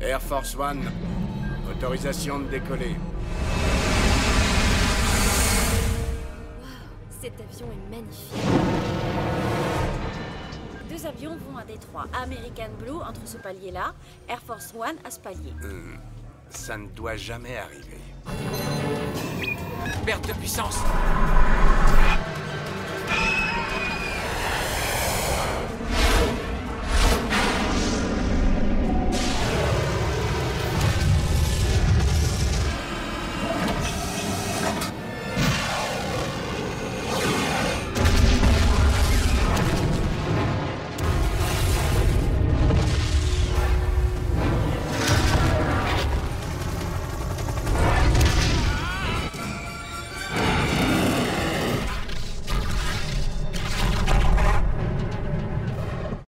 Air Force One, autorisation de décoller. Cet avion est magnifique. Deux avions vont à Détroit. American Blue entre ce palier-là, Air Force One à ce palier. Euh, ça ne doit jamais arriver. Perte de puissance